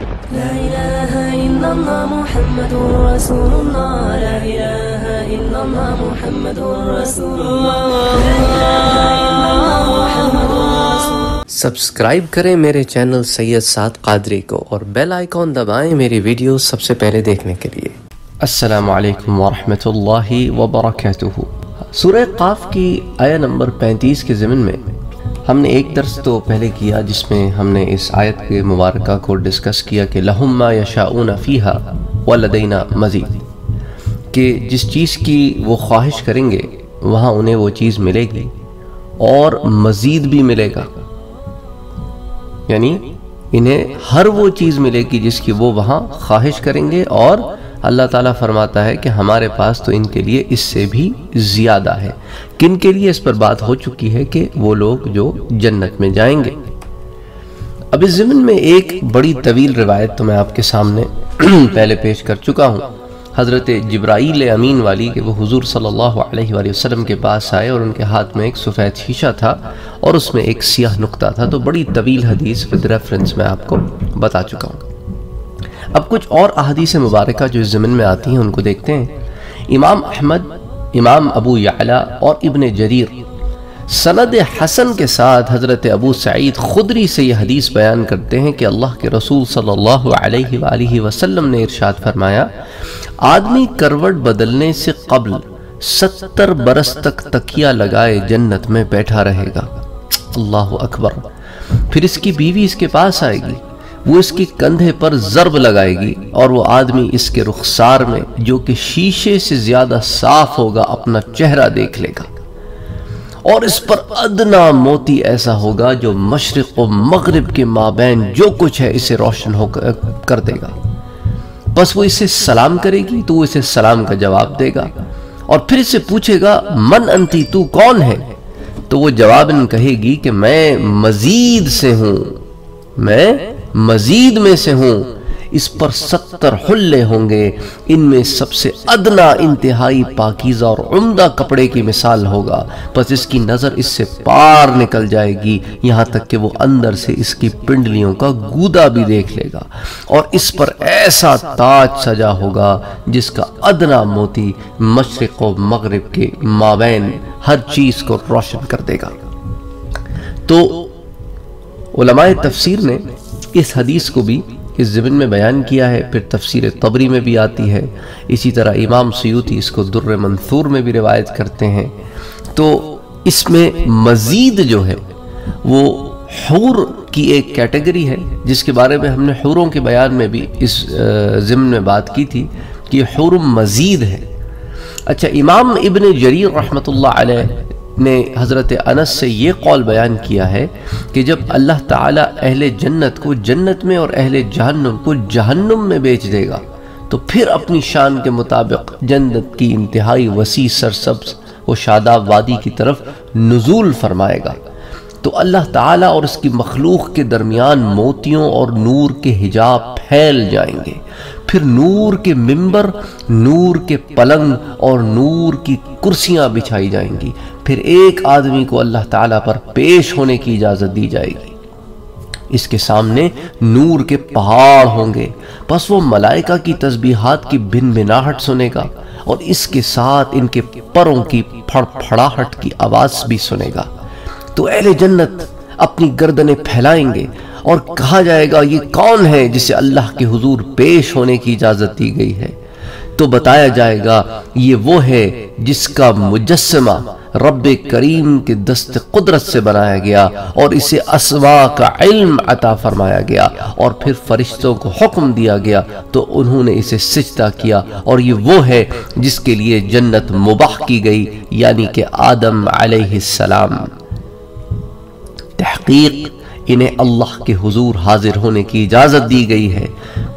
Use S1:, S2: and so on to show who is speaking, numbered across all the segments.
S1: لا إله إلا الله محمد رسول الله. لا إله إلا الله محمد رسول الله. لا إله إلا الله محمد رسول
S2: سبسکرائب کریں میرے چینل سید سعد قادری کو اور بیل آئیکن دبائیں میری ویڈیو سب سے پہلے دیکھنے کے لیے. السلام علیکم ورحمۃ اللہ وبرکاتہ. سورہ قاف کی آیا نمبر پینتیس کے ضمن میں ہم نے ایک درس تو پہلے کیا جس میں ہم نے اس آیت کے مبارکہ کو ڈسکس کیا کہ لہم ما یشاؤون فیہا ولدینا مزید، کہ جس چیز کی وہ خواہش کریں گے، وہاں انہیں وہ چیز ملے گی اور مزید بھی ملے گا۔ یعنی انہیں ہر وہ چیز ملے گی جس کی وہ وہاں خواہش کریں گے اور اللہ تعالیٰ فرماتا ہے کہ ہمارے پاس تو ان کے لیے اس سے بھی زیادہ ہے۔ کن کے لیے اس پر بات ہو چکی ہے کہ وہ لوگ جو جنت میں جائیں گے۔ اب اس ضمن میں ایک بڑی طویل روایت تو میں آپ کے سامنے پہلے پیش کر چکا ہوں۔ حضرت جبرائیل امین والی کہ وہ حضور صلی اللہ علیہ وآلہ وسلم کے پاس آئے اور ان کے ہاتھ میں ایک سفید شیشہ تھا اور اس میں ایک سیاہ نقطہ تھا تو بڑی طویل حدیث ود ریفرنس میں آپ کو بتا چکا ہوں۔ اب کچھ اور احادیث مبارکہ جو اس زمن میں آتی ہیں، ان کو دیکھتے ہیں۔ امام احمد، امام ابو یعلا اور ابن جریر سند حسن کے ساتھ حضرت ابو سعید خدری سے یہ حدیث بیان کرتے ہیں کہ اللہ کے رسول صلی اللہ علیہ وآلہ وسلم نے ارشاد فرمایا، آدمی کروٹ بدلنے سے قبل ستر برس تک تکیہ لگائے جنت میں بیٹھا رہے گا۔ اللہ اکبر۔ پھر اس کی بیوی اس کے پاس آئے گی۔ وہ اس کی کندھے پر ضرب لگائے گی اور وہ آدمی اس کے رخسار میں جو کہ شیشے سے زیادہ صاف ہوگا اپنا چہرہ دیکھ لے گا۔ اور اس پر ادنا موتی ایسا ہوگا جو مشرق و مغرب کے مابین جو کچھ ہے اسے روشن ہو کر دے گا۔ بس وہ اسے سلام کرے گی، تو وہ اسے سلام کا جواب دے گا۔ اور پھر اسے پوچھے گا، من انتی، تو کون ہے؟ تو وہ جواباً کہے گی کہ میں مزید سے ہوں۔ میں مزید میں سے ہوں، اس پر ستر حلے ہوں گے۔ ان میں سب سے ادنا انتہائی پاکیزہ اور عمدہ کپڑے کی مثال ہوگا۔ پس اس کی نظر اس سے پار نکل جائے گی۔ یہاں تک کہ وہ اندر سے اس کی پنڈلیوں کا گودا بھی دیکھ لے گا۔ اور اس پر ایسا تاج سجا ہوگا جس کا ادنا موتی مشرق و مغرب کے مابین ہر چیز کو روشن کر دے گا۔ تو علماء تفسیر نے اس حدیث کو بھی اس زمن میں بیان کیا ہے، پھر تفسیر طبری میں بھی آتی ہے۔ اسی طرح امام سیوتی اس کو در منثور میں بھی روایت کرتے ہیں۔ تو اس میں مزید جو ہے، وہ حور کی ایک کیٹیگری ہے، جس کے بارے میں ہم نے حوروں کے بیان میں بھی اس ضمن میں بات کی تھی کہ حور مزید ہے۔ اچھا امام ابن جریر رحمۃ اللہ علیہ نے حضرت انس سے یہ قول بیان کیا ہے کہ جب اللہ تعالیٰ اہل جنت کو جنت میں اور اہل جہنم کو جہنم میں بیچ دے گا، تو پھر اپنی شان کے مطابق جنت کی انتہائی وسیع سرسبز و شاداب وادی کی طرف نزول فرمائے گا۔ تو اللہ تعالیٰ اور اس کی مخلوق کے درمیان موتیوں اور نور کے حجاب پھیل جائیں گے۔ پھر نور کے ممبر، نور کے پلنگ اور نور کی کرسیاں بچھائی جائیں گی۔ پھر ایک آدمی کو اللہ تعالیٰ پر پیش ہونے کی اجازت دی جائے گی۔ اس کے سامنے نور کے پہاڑ ہوں گے۔ پس وہ ملائکہ کی تسبیحات کی بن بناہٹ سنے گا اور اس کے ساتھ ان کے پروں کی پھڑ پھڑاہٹ کی آواز بھی سنے گا۔ تو اہل جنت اپنی گردنیں پھیلائیں گے اور کہا جائے گا، یہ کون ہے جسے اللہ کے حضور پیش ہونے کی اجازت دی گئی ہے؟ تو بتایا جائے گا، یہ وہ ہے جس کا مجسمہ رب کریم کے دست قدرت سے بنایا گیا اور اسے اسوا کا علم عطا فرمایا گیا اور پھر فرشتوں کو حکم دیا گیا، تو انہوں نے اسے سجدہ کیا اور یہ وہ ہے جس کے لیے جنت مباح کی گئی یعنی کہ آدم علیہ السلام۔ تحقیق انہیں اللہ کے حضور حاضر ہونے کی اجازت دی گئی ہے۔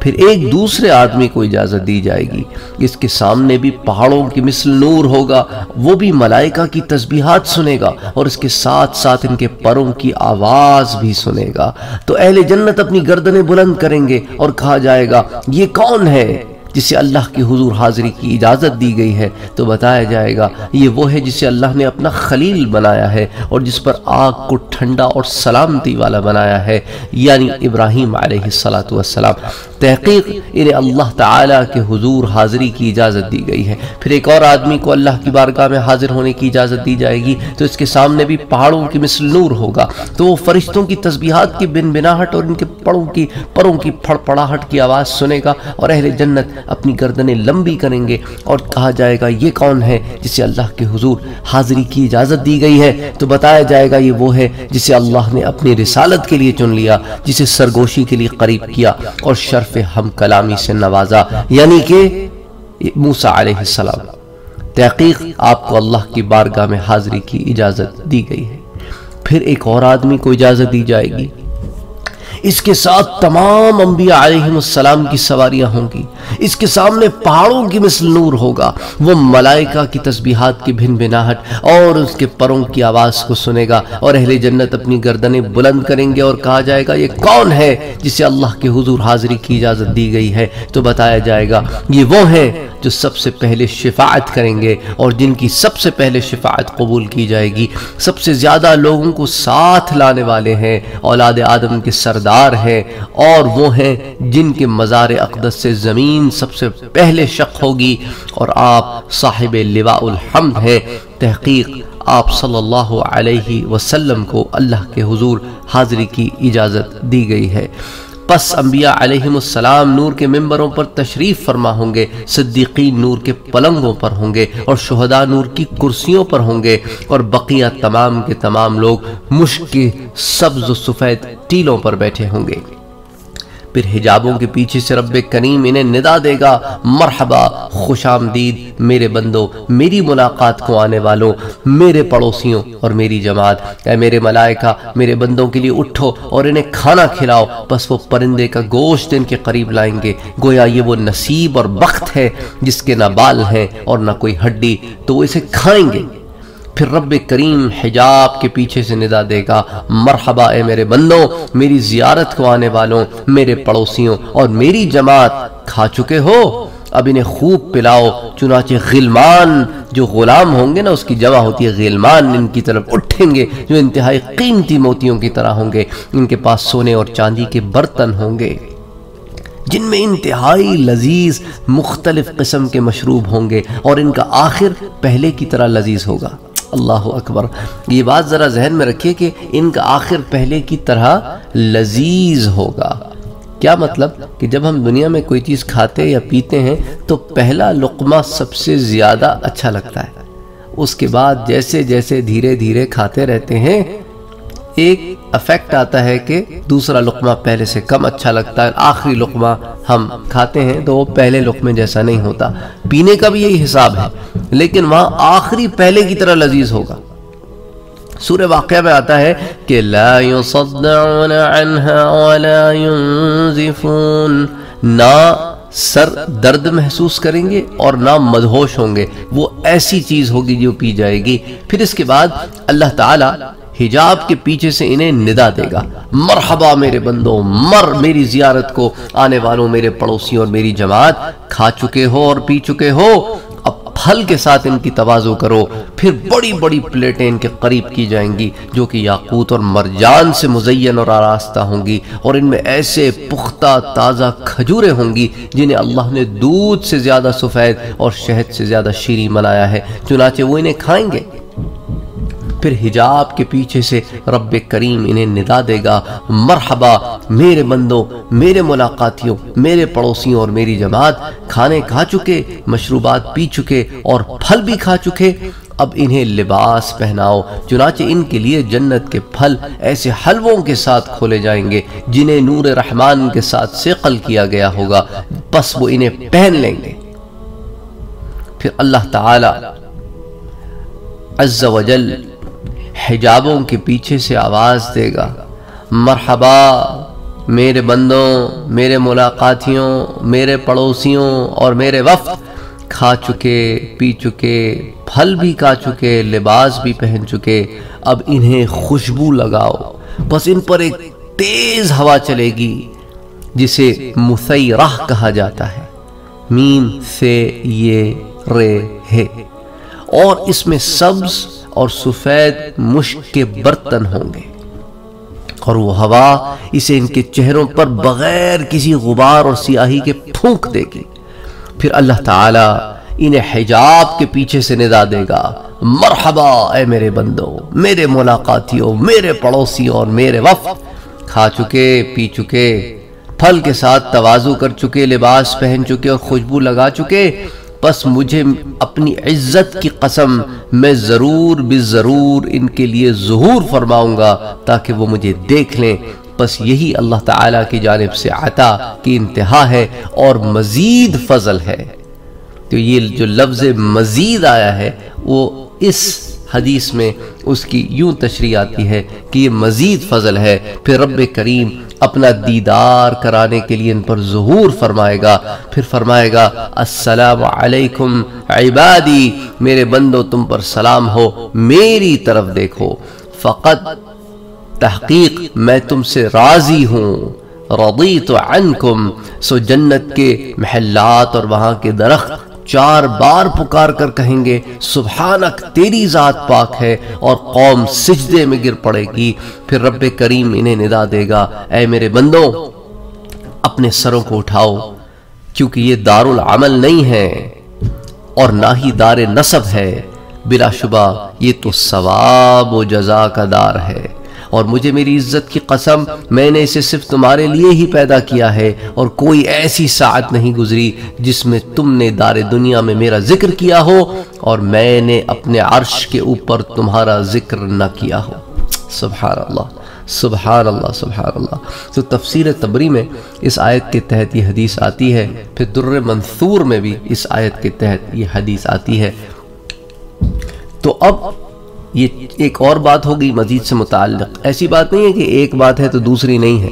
S2: پھر ایک دوسرے آدمی کو اجازت دی جائے گی۔ اس کے سامنے بھی پہاڑوں کی مثل نور ہوگا، وہ بھی ملائکہ کی تسبیحات سنے گا اور اس کے ساتھ ساتھ ان کے پروں کی آواز بھی سنے گا۔ تو اہل جنت اپنی گردنیں بلند کریں گے اور کہا جائے گا، یہ کون ہے؟ جسے اللہ کے حضور حاضری کی اجازت دی گئی ہے، تو بتایا جائے گا، یہ وہ ہے جسے اللہ نے اپنا خلیل بنایا ہے اور جس پر آگ کو ٹھنڈا اور سلامتی والا بنایا ہے یعنی ابراہیم علیہ السلام تحقیق انہیں اللہ تعالیٰ کے حضور حاضری کی اجازت دی گئی ہے۔ پھر ایک اور آدمی کو اللہ کی بارگاہ میں حاضر ہونے کی اجازت دی جائے گی، تو اس کے سامنے بھی پہاڑوں کی مثل نور ہوگا۔ تو وہ فرشتوں کی تسبیحات کی بن بناہٹ اور ان کے پڑوں کی، پروں کی پھڑ پڑاہٹ کی آواز سنے گا اور اہل جنت اپنی گردنیں لمبی کریں گے اور کہا جائے گا، یہ کون ہے جسے اللہ کے حضور حاضری کی اجازت دی گئی ہے؟ تو بتایا جائے گا، یہ وہ ہے جسے اللہ نے اپنی رسالت کے لیے چن لیا، جسے سرگوشی کے لیے قریب کیا اور شرف ہم کلامی سے نوازا یعنی کہ موسیٰ علیہ السلام۔ تحقیق آپ کو اللہ کی بارگاہ میں حاضری کی اجازت دی گئی ہے۔ پھر ایک اور آدمی کو اجازت دی جائے گی۔ اس کے ساتھ تمام انبیاء علیہ السلام کی سواریاں ہوں گی۔ اس کے سامنے پہاڑوں کی مثل نور ہوگا۔ وہ ملائکہ کی تسبیحات کی بھن بناہٹ اور اس کے پروں کی آواز کو سنے گا اور اہل جنت اپنی گردنیں بلند کریں گے اور کہا جائے گا، یہ کون ہے جسے اللہ کے حضور حاضری کی اجازت دی گئی ہے؟ تو بتایا جائے گا، یہ وہ ہیں جو سب سے پہلے شفاعت کریں گے اور جن کی سب سے پہلے شفاعت قبول کی جائے گی۔ سب سے زیادہ لوگوں کو ساتھ لانے والے ہیں۔ اولاد آدم کے سردار ہیں اور وہ ہیں جن کے مزار اقدس سے زمین سب سے پہلے شق ہوگی اور آپ صاحب لواء الحمد ہیں۔ تحقیق آپ صلی اللہ علیہ وسلم کو اللہ کے حضور حاضری کی اجازت دی گئی ہے۔ پس انبیاء علیہ السلام نور کے ممبروں پر تشریف فرما ہوں گے، صدیقین نور کے پلنگوں پر ہوں گے اور شہداء نور کی کرسیوں پر ہوں گے۔ اور بقیہ تمام کے تمام لوگ مشک کے سبز و سفید ٹیلوں پر بیٹھے ہوں گے۔ پھر حجابوں کے پیچھے سے رب کریم انہیں ندا دے گا، مرحبا، خوش آمدید، میرے بندوں میری ملاقات کو آنے والوں، میرے پڑوسیوں اور میری جماعت۔ اے میرے ملائکہ، میرے بندوں کے لیے اٹھو اور انہیں کھانا کھلاؤ۔ بس وہ پرندے کا گوشت ان کے قریب لائیں گے۔ گویا یہ وہ نصیب اور بخت ہے جس کے نہ بال ہیں اور نہ کوئی ہڈی، تو وہ اسے کھائیں گے۔ پھر رب کریم حجاب کے پیچھے سے ندا دے گا۔ مرحبا اے میرے بندوں، میری زیارت کو آنے والوں، میرے پڑوسیوں اور میری جماعت کھا چکے ہو۔ اب انہیں خوب پلاؤ، چنانچہ غلمان جو غلام ہوں گے نا، اس کی جمع ہوتی ہے۔ غلمان ان کی طرف اٹھیں گے، جو انتہائی قیمتی موتیوں کی طرح ہوں گے۔ ان کے پاس سونے اور چاندی کے برتن ہوں گے، جن میں انتہائی لذیذ مختلف قسم کے مشروب ہوں گے اور ان کا آخر پہلے کی طرح لذیذ ہوگا۔ اللہ اکبر یہ بات ذرا ذہن میں رکھیے کہ ان کا آخر پہلے کی طرح لذیذ ہوگا۔ کیا مطلب کہ جب ہم دنیا میں کوئی چیز کھاتے یا پیتے ہیں تو پہلا لقمہ سب سے زیادہ اچھا لگتا ہے۔ اس کے بعد جیسے جیسے دھیرے دھیرے کھاتے رہتے ہیں ایک افیکٹ آتا ہے کہ دوسرا لقمہ پہلے سے کم اچھا لگتا ہے، آخری لقمہ ہم کھاتے ہیں تو وہ پہلے لقمے جیسا نہیں ہوتا۔ پینے کا بھی یہی حساب ہے، لیکن وہاں آخری پہلے کی طرح لذیذ ہوگا۔ سورہ واقعہ میں آتا ہے کہ لا يصدعون عنها ولا ينزفون۔ نہ سر درد محسوس کریں گے اور نہ مدہوش ہوں گے۔ وہ ایسی چیز ہوگی جو پی جائے گی۔ پھر اس کے بعد اللہ تعالی حجاب کے پیچھے سے انہیں ندا دے گا۔ مرحبا میرے بندوں مر میری زیارت کو۔ آنے والوں میرے پڑوسی اور میری جماعت، کھا چکے ہو اور پی چکے ہو۔ اب پھل کے ساتھ ان کی توازو کرو۔ پھر بڑی بڑی پلیٹیں ان کے قریب کی جائیں گی، جو کہ یاقوت اور مرجان سے مزین اور آراستہ ہوں گی۔ اور ان میں ایسے پختہ تازہ کھجورے ہوں گی، جنہیں اللہ نے دودھ سے زیادہ سفید اور شہد سے زیادہ شیریں بنایا ہے۔ چنانچہ وہ انہیں کھائیں گے۔ پھر حجاب کے پیچھے سے رب کریم انہیں ندا دے گا۔ مرحبا، میرے بندوں، میرے ملاقاتیوں، میرے پڑوسیوں اور میری جماعت، کھانے کھا چکے، مشروبات پی چکے اور پھل بھی کھا چکے۔ اب انہیں لباس پہناؤ، چنانچہ ان کے لیے جنت کے پھل ایسے حلووں کے ساتھ کھولے جائیں گے جنہیں نور رحمان کے ساتھ سیقل کیا گیا ہوگا۔ بس وہ انہیں پہن لیں گے۔ پھر اللہ تعالی عز و جل حجابوں کے پیچھے سے آواز دے گا۔ مرحبا، میرے بندوں، میرے ملاقاتیوں، میرے پڑوسیوں اور میرے وفد۔ کھا چکے، پی چکے، پھل بھی کھا چکے، لباس بھی پہن چکے۔ اب انہیں خوشبو لگاؤ۔ بس ان پر ایک تیز ہوا چلے گی، جسے مسیرہ کہا جاتا ہے۔ میم سے یہ رے ہے۔ اور اس میں سبز اور سفید مشک کے برتن ہوں گے۔ اور وہ ہوا اسے ان کے چہروں پر بغیر کسی غبار اور سیاہی کے پھونک دے گی۔ پھر اللہ تعالی انہیں حجاب کے پیچھے سے ندا دے گا۔ مرحبا، اے میرے بندو، میرے ملاقاتیوں، میرے پڑوسیوں اور میرے وفد۔ کھا چکے، پی چکے، پھل کے ساتھ توازو کر چکے، لباس پہن چکے اور خوشبو لگا چکے۔ بس مجھے اپنی عزت کی قسم میں ضرور بھی ضرور ان کے لیے ظہور فرماؤں گا تاکہ وہ مجھے دیکھ لیں۔ بس یہی اللہ تعالیٰ کی جانب سے عطا کی انتہا ہے اور مزید فضل ہے۔ تو یہ جو لفظ مزید آیا ہے، وہ اس حدیث میں اس کی یوں تشریح آتی ہے کہ یہ مزید فضل ہے۔ پھر رب کریم اپنا دیدار کرانے کے لیے ان پر ظہور فرمائے گا۔ پھر فرمائے گا، السلام علیکم، عبادی، میرے بندو، تم پر سلام ہو، میری طرف دیکھو۔ فقط تحقیق، میں تم سے راضی ہوں۔ رضیت عنکم، سو جنت کے محلات اور وہاں کے درخت۔ چار بار پکار کر کہیں گے، سبحانک تیری ذات پاک ہے اور قوم سجدے میں گر پڑے گی۔ پھر رب کریم انہیں ندا دے گا، اے میرے بندوں اپنے سروں کو اٹھاؤ، کیونکہ یہ دار العمل نہیں ہے اور نہ ہی دار نصب ہے۔ بلا شبہ یہ تو ثواب و جزا کا دار ہے۔ اور مجھے میری عزت کی قسم، میں نے اسے صرف تمہارے لیے ہی پیدا کیا ہے اور کوئی ایسی ساعت نہیں گزری جس میں تم نے دار دنیا میں میرا ذکر کیا ہو اور میں نے اپنے عرش کے اوپر تمہارا ذکر نہ کیا ہو۔ سبحان اللہ سبحان اللہ سبحان اللہ تو تفسیر تبری میں اس آیت کے تحت یہ حدیث آتی ہے، پھر در منصور میں بھی اس آیت کے تحت یہ حدیث آتی ہے۔ تو اب یہ ایک اور بات ہوگی مزید سے متعلق۔ ایسی بات نہیں ہے کہ ایک بات ہے تو دوسری نہیں ہے۔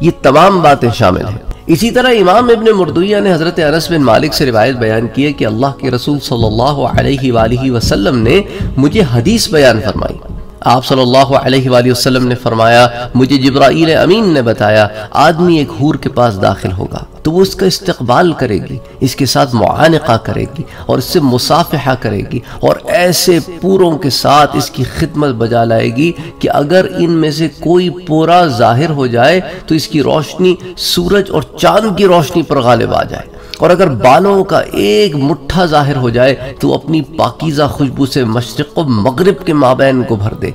S2: یہ تمام باتیں شامل ہیں۔ اسی طرح امام ابن مردویہ نے حضرت انس بن مالک سے روایت بیان کی ہے کہ اللہ کے رسول صلی اللہ علیہ وآلہ وسلم نے مجھے حدیث بیان فرمائی۔ آپ صلی اللہ علیہ وآلہ وسلم نے فرمایا، مجھے جبرائیل امین نے بتایا، آدمی ایک حور کے پاس داخل ہوگا، تو وہ اس کا استقبال کرے گی، اس کے ساتھ معانقہ کرے گی، اور اس سے مصافحہ کرے گی، اور ایسے پوروں کے ساتھ اس کی خدمت بجا لائے گی کہ اگر ان میں سے کوئی پورا ظاہر ہو جائے، تو اس کی روشنی سورج اور چاند کی روشنی پر غالب آ جائے۔ اور اگر بالوں کا ایک مٹھا ظاہر ہو جائے، تو اپنی پاکیزہ خوشبو سے مشرق و مغرب کے مابین کو بھر دے۔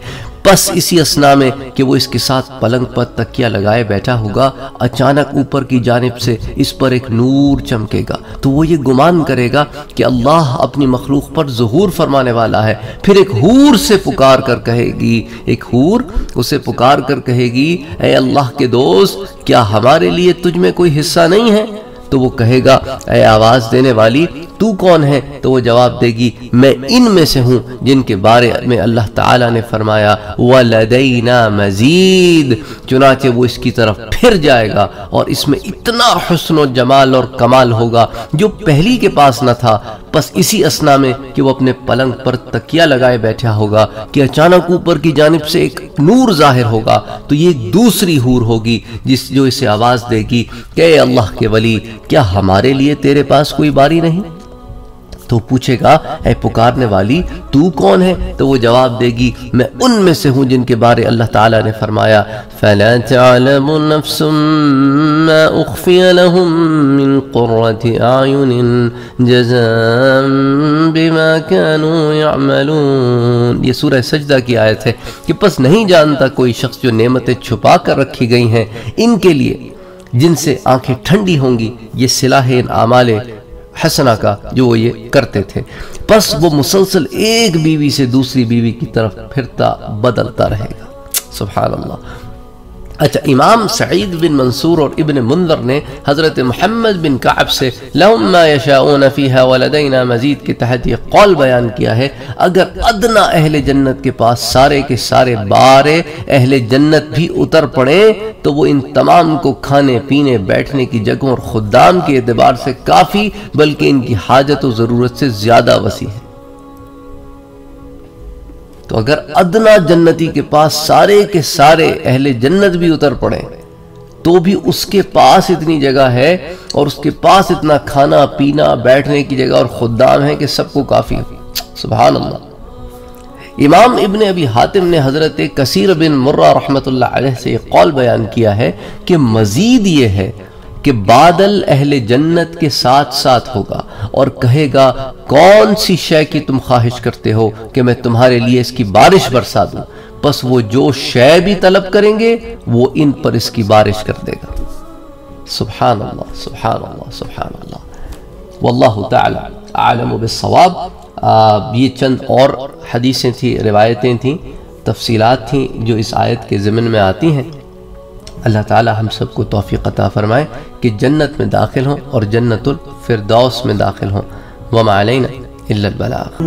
S2: بس اسی اسنا میں کہ وہ اس کے ساتھ پلنگ پر تکیہ لگائے بیٹھا ہوگا، اچانک اوپر کی جانب سے اس پر ایک نور چمکے گا۔ تو وہ یہ گمان کرے گا کہ اللہ اپنی مخلوق پر ظہور فرمانے والا ہے۔ پھر ایک حور سے پکار کر کہے گی، ایک حور اسے پکار کر کہے گی، اے اللہ کے دوست، کیا ہمارے لیے تجھ میں کوئی حصہ نہیں ہے؟ تو وہ کہے گا اے آواز دینے والی تو کون ہے تو وہ جواب دے گی، میں ان میں سے ہوں جن کے بارے میں اللہ تعالیٰ نے فرمایا، وَلَدَيْنَا مَزِيد، چنانچہ وہ اس کی طرف پھر جائے گا اور اس میں اتنا حسن و جمال اور کمال ہوگا جو پہلی کے پاس نہ تھا بس اسی اسنا میں کہ وہ اپنے پلنگ پر تکیہ لگائے بیٹھا ہوگا کہ اچانک اوپر کی جانب سے ایک نور ظاہر ہوگا، تو یہ دوسری حور ہوگی جس جو اسے آواز دے گی، کہ اے اللہ کے ولی، کیا ہمارے لیے تیرے پاس کوئی باری نہیں؟ تو پوچھے گا، اے پکارنے والی، تو کون ہے؟ تو وہ جواب دے گی، میں ان میں سے ہوں جن کے بارے اللہ تعالیٰ نے فرمایا، فَلَا تَعْلَمُ نَفْسٌ مَا أُخْفِيَ لَهُم مِّن قُرَّةِ أَعْيُنٍ جَزَاءً بِمَا كَانُوا يَعْمَلُونَ. یہ سورہ سجدہ کی آیت ہے کہ پس نہیں جانتا کوئی شخص جو نعمتیں چھپا کر رکھی گئی ہیں ان کے لیے جن سے آنکھیں ٹھنڈی ہوں گی، یہ صلاح ان اعمال حسنہ کا جو وہ یہ کرتے تھے۔ پس وہ مسلسل ایک بیوی سے دوسری بیوی کی طرف پھرتا، بدلتا رہے گا۔ سبحان اللہ۔ اچھا امام سعید بن منصور اور ابن منذر نے حضرت محمد بن کعب سے لَهُمْ مَا يَشَاءُونَ فِيهَا وَلَدَيْنَا مزید کے تحت یہ قول بیان کیا ہے، اگر ادنا اہل جنت کے پاس سارے کے سارے بارے اہل جنت بھی اتر پڑے، تو وہ ان تمام کو کھانے، پینے، بیٹھنے کی جگہوں اور خدام کے اعتبار سے کافی، بلکہ ان کی حاجت و ضرورت سے زیادہ وسیع ہے۔ تو اگر ادنا جنتی کے پاس سارے کے سارے اہل جنت بھی اتر پڑے، تو بھی اس کے پاس اتنی جگہ ہے اور اس کے پاس اتنا کھانا، پینا، بیٹھنے کی جگہ اور خدام ہے کہ سب کو کافی ہے۔ سبحان اللہ۔ امام ابن ابی حاتم نے حضرت کثیر بن مرہ رحمت اللہ علیہ سے ایک قول بیان کیا ہے کہ مزید یہ ہے کہ بادل اہل جنت کے ساتھ ساتھ ہوگا اور کہے گا، کون سی شے کی تم خواہش کرتے ہو کہ میں تمہارے لیے اس کی بارش برسا دوں؟ پس وہ جو شے بھی طلب کریں گے، وہ ان پر اس کی بارش کر دے گا۔ سبحان اللہ سبحان اللہ سبحان اللہ واللہ تعالی عالم بالصواب۔ یہ چند اور حدیثیں تھیں، روایتیں تھیں، تفصیلات تھیں جو اس آیت کے ضمن میں آتی ہیں۔ اللہ تعالی ہم سب کو توفیق عطا فرمائے کہ جنت میں داخل ہوں اور جنت الفردوس میں داخل ہوں۔ وما علینا الا البلاغ۔